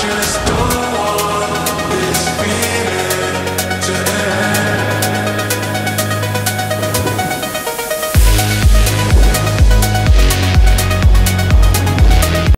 just